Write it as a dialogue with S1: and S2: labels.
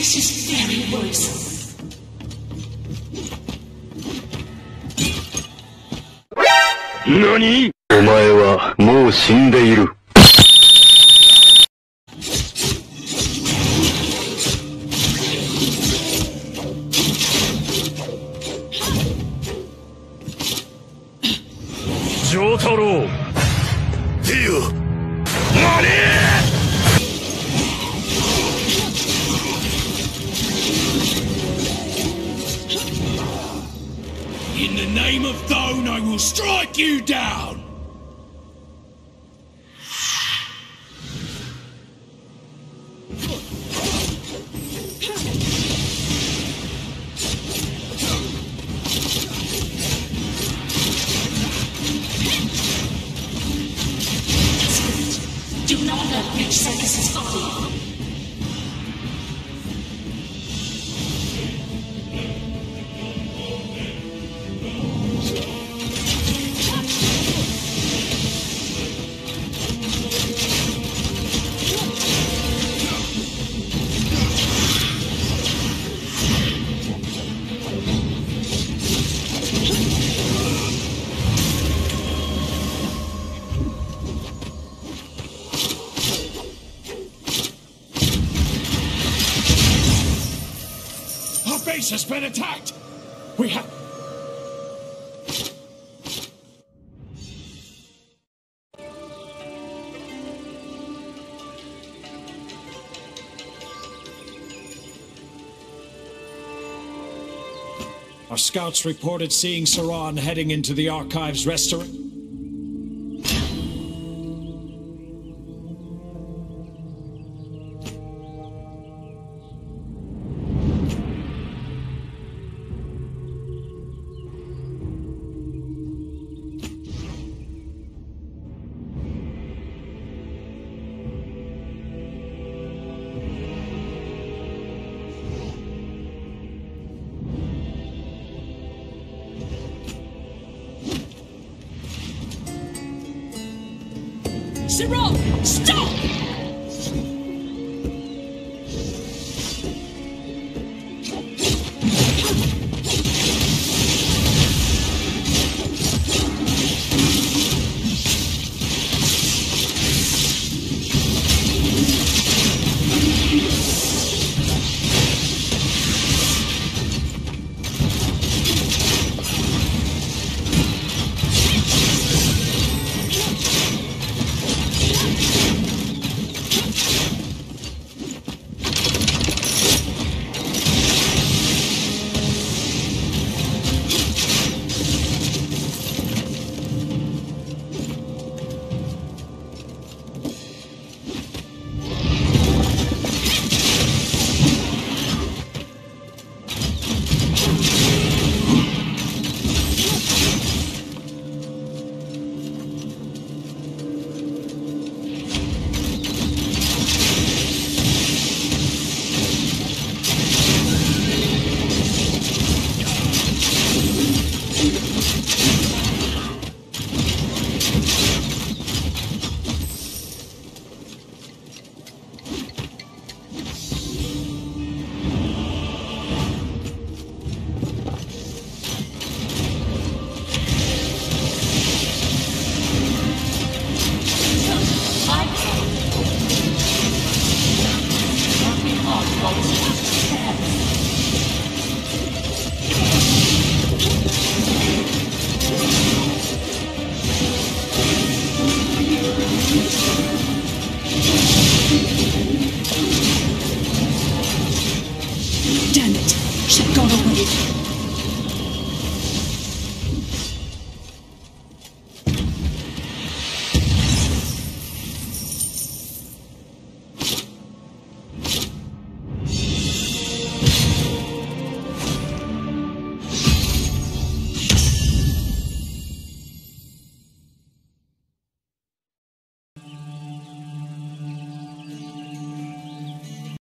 S1: This is very worrisome.
S2: 何お前はもう死んでいる。丈太郎
S3: ディオ
S2: 何
S3: In the name of Thone, I will strike you down!
S1: Do not let Rich Circus's folly.
S3: Base has been attacked! We have. Our scouts reported seeing Saran heading into the Archives restaurant.
S1: Stop!